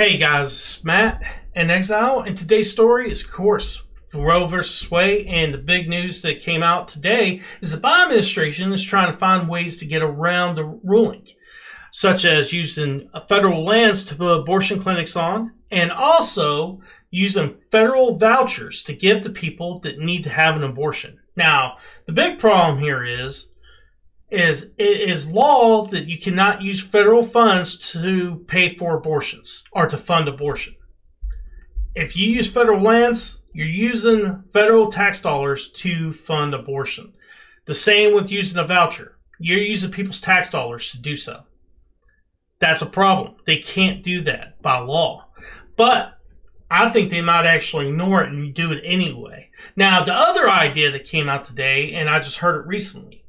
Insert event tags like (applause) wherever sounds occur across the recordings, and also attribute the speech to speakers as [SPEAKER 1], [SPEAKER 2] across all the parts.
[SPEAKER 1] Hey guys, it's Matt in Exile, and today's story is, of course, Roe versus Wade. And the big news that came out today is the Biden administration is trying to find ways to get around the ruling, such as using federal lands to put abortion clinics on, and also using federal vouchers to give to people that need to have an abortion. Now, the big problem here is is it is law that you cannot use federal funds to pay for abortions or to fund abortion. If you use federal lands, you're using federal tax dollars to fund abortion. The same with using a voucher. You're using people's tax dollars to do so. That's a problem. They can't do that by law. But I think they might actually ignore it and do it anyway. Now, the other idea that came out today, and I just heard it recently,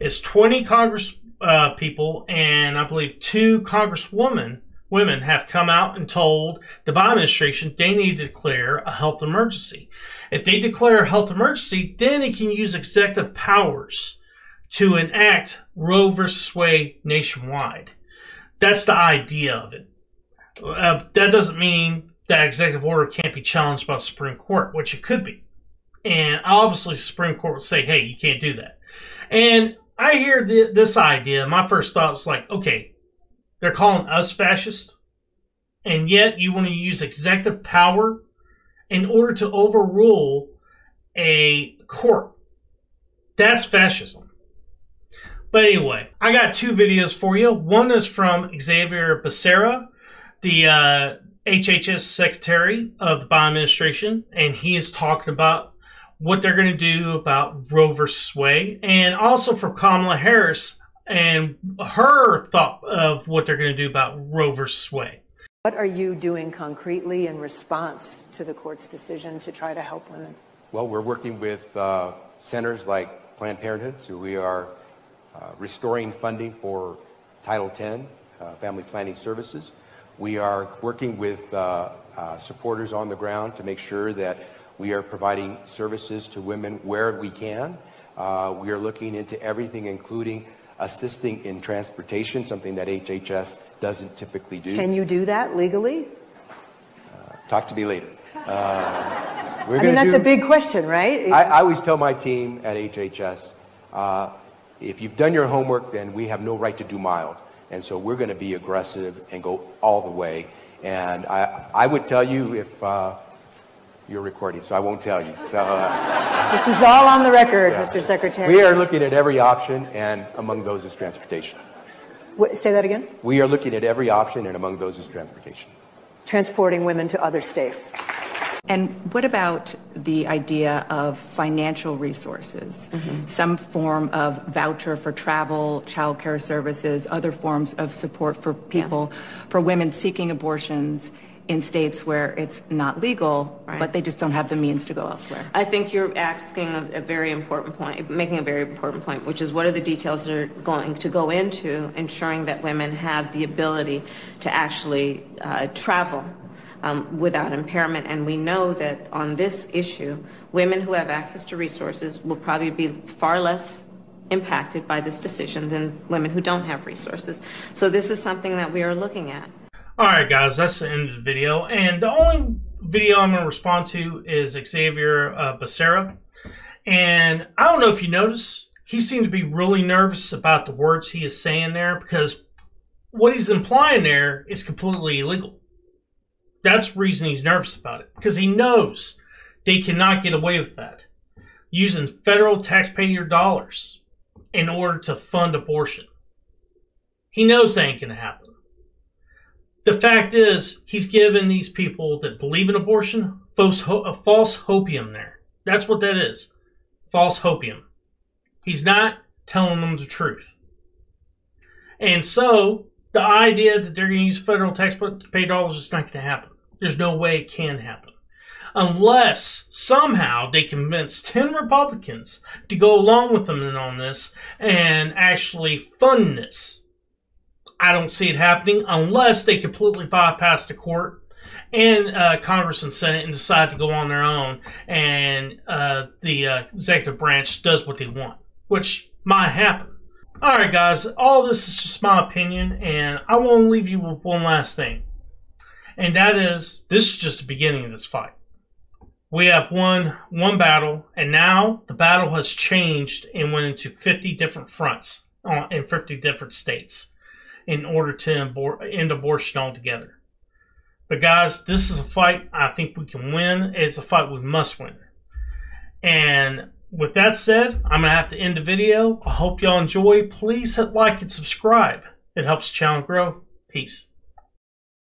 [SPEAKER 1] is 20 Congress uh, people and I believe two Congresswomen women have come out and told the Biden administration they need to declare a health emergency. If they declare a health emergency, then they can use executive powers to enact Roe versus Wade nationwide. That's the idea of it. Uh, that doesn't mean that executive order can't be challenged by the Supreme Court, which it could be. And obviously, the Supreme Court would say, hey, you can't do that. And I hear the, this idea. My first thought was like, okay, they're calling us fascist, and yet you want to use executive power in order to overrule a court. That's fascism. But anyway, I got two videos for you. One is from Xavier Becerra, the uh, HHS secretary of the Biden administration, and he is talking about what they're going to do about Roe versus Wade, and also for Kamala Harris and her thought of what they're going to do about Roe versus Wade.
[SPEAKER 2] What are you doing concretely in response to the court's decision to try to help women?
[SPEAKER 3] Well, we're working with uh, centers like Planned Parenthood, so we are uh, restoring funding for Title X, uh, family planning services. We are working with uh, uh, supporters on the ground to make sure that we are providing services to women where we can. Uh, we are looking into everything, including assisting in transportation, something that HHS doesn't typically do.
[SPEAKER 2] Can you do that legally?
[SPEAKER 3] Uh, talk to me later. Uh, (laughs)
[SPEAKER 2] I mean, that's do, a big question, right?
[SPEAKER 3] I, I, always tell my team at HHS, uh, if you've done your homework, then we have no right to do mild. And so we're going to be aggressive and go all the way. And I, I would tell you if uh, you're recording, so I won't tell you. So uh, (laughs)
[SPEAKER 2] this is all on the record, yeah. Mr. Secretary.
[SPEAKER 3] We are looking at every option, and among those is transportation.
[SPEAKER 2] What, say that again.
[SPEAKER 3] We are looking at every option, and among those is transportation.
[SPEAKER 2] Transporting women to other states.
[SPEAKER 4] And what about the idea of financial resources? Mm-hmm. Some form of voucher for travel, child care services, other forms of support for people, yeah. for women seeking abortions in states where it's not legal, right. but they just don't have the means to go elsewhere.
[SPEAKER 5] I think you're asking a, a, very important point, making a very important point, which is what are the details that are going to go into ensuring that women have the ability to actually uh, travel um, without impairment. And we know that on this issue, women who have access to resources will probably be far less impacted by this decision than women who don't have resources. So this is something that we are looking at.
[SPEAKER 1] Alright guys, that's the end of the video. And the only video I'm going to respond to is Xavier uh, Becerra. And I don't know if you notice, he seemed to be really nervous about the words he is saying there because what he's implying there is completely illegal. That's the reason he's nervous about it. Because he knows they cannot get away with that. Using federal taxpayer dollars in order to fund abortion. He knows that ain't going to happen the fact is, he's given these people that believe in abortion false, a false hopium there. That's what that is. False hopium. He's not telling them the truth. And so, the idea that they're going to use federal taxpayer pay dollars is not going to happen. There's no way it can happen. Unless somehow they convince 10 Republicans to go along with them on this and actually fund this. I don't see it happening unless they completely bypass the court and uh, Congress and Senate and decide to go on their own, and uh, the uh, executive branch does what they want, which might happen. All right, guys, all this is just my opinion, and I want to leave you with one last thing. And that is this is just the beginning of this fight. We have won one battle, and now the battle has changed and went into 50 different fronts in 50 different states in order to end abortion altogether. But guys, this is a fight I think we can win. It's a fight we must win. And with that said, I'm going to have to end the video. I hope y'all enjoy. Please hit like and subscribe. It helps the channel grow. Peace.